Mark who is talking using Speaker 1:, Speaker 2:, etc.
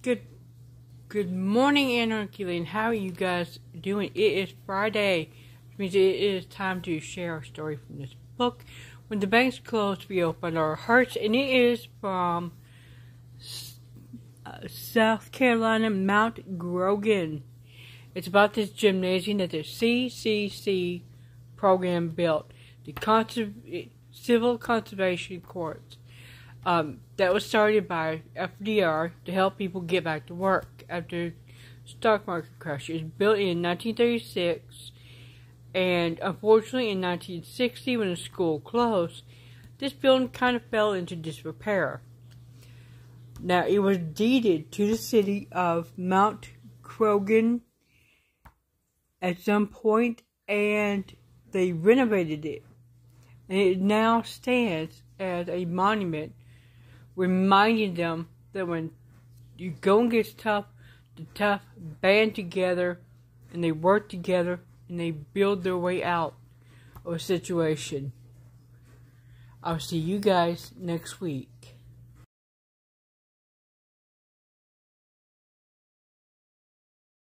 Speaker 1: Good good morning, Anarchy and how are you guys doing? It is Friday, which means it is time to share a story from this book. When the banks close, we open our hearts, and it is from uh, South Carolina, Mount Croghan. It's about this gymnasium that the CCC program built, the Conserv- Civil Conservation Corps um, that was started by FDR to help people get back to work after stock market crash. It was built in 1936, and unfortunately, in 1960, when the school closed, this building kind of fell into disrepair. Now, it was deeded to the city of Mount Croghan at some point, and they renovated it. And it now stands as a monument reminding them that when you go and get tough, the tough band together and they work together and they build their way out of a situation. I'll see you guys next week.